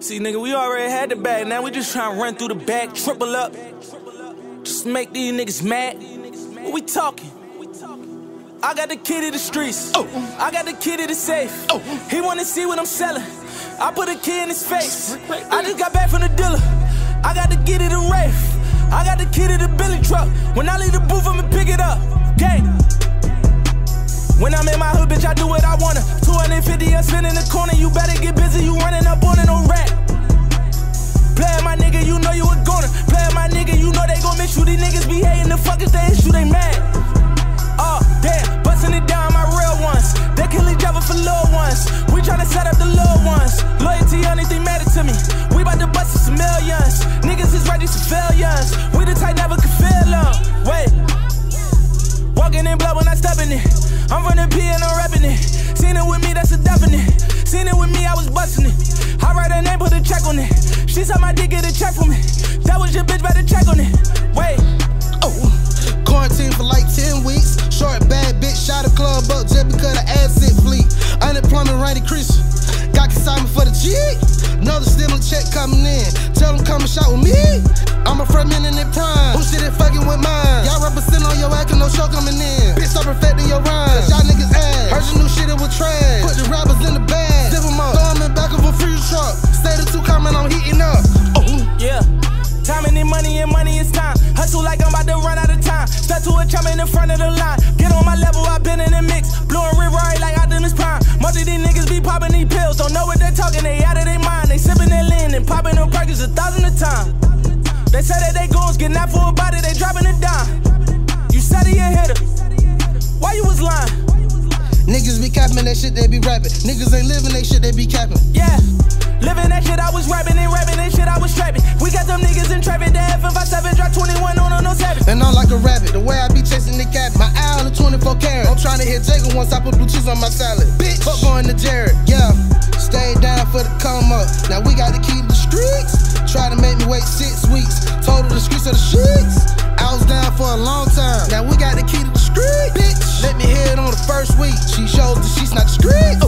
See, nigga, we already had the bag. Now we just trying to run through the bag, triple up. Just make these niggas mad. What we talking? I got the kid to the streets. Oh. I got the kid to the safe. Oh. He wanna see what I'm selling. I put a key in his face. I just got back from the dealer. I got the key to the Wraith. I got the kid to the Billy truck. When I leave the booth, I'ma pick it up. Gang. When I'm in my hood, bitch, I do what I wanna. 250, I spin in the corner. You better get busy, you running Type never could feel them. Wait. Walking in blood when I step in it. I'm running P and I'm rapping it. Seen it with me, that's a definite. Seen it with me, I was busting it. I write her name, put a check on it. She said my dick get a check for me. That was your bitch, better check on it. Wait. Oh, quarantine for like 10 weeks. Short bad bitch shot a club up just because the acid fleet. Unemployment Randy Christian. Got consignment for the G. Another stimulus check coming in. Tell them come and shot with me. I'm a freshman in their prime. Who shit is fucking with mine? Y'all represent on your act and no show coming in. Bitch, stop perfecting your rhymes. Y'all niggas ass. Heard your new shit, it was trash. Put the rappers in the bag. Zip them up. Throw them in back of a freezer truck. Stay the two coming, I'm heating up. Oh. Yeah. Time and money and money is time. Hustle like I'm about to run out of time. Step to a chum in the front of the line. Get on my level, i been in the mix. Blowing Rick Rory like Optimus Prime. Most of these niggas be popping these pills. Don't know what they're talking, they out of their mind. They sipping their lean and popping them perkins a thousand a time. They say that they goons get out for a body, they dropping a dime. You said he a hitter. Why you was lying? Niggas be capping that shit, they be rapping. Niggas ain't living that shit, they be capping. Yeah. Living that shit, I was rapping and rapping that shit, I was trapping. We got them niggas in traffic, the F57 drop 21 on on no seven. And I'm like a rabbit, the way I be chasing the cat. My eye on the 24 karat. I'm trying to hit Jacob once I put blue cheese on my salad. Bitch, fuck going to Jared, yeah. Stay down for the come up. Now we gotta keep the streets. Try to make me wait six weeks to the streets of the sheets. I was down for a long time. Now we got the key to the street, bitch. Let me hear it on the first week. She shows that she's not discreet. Oh.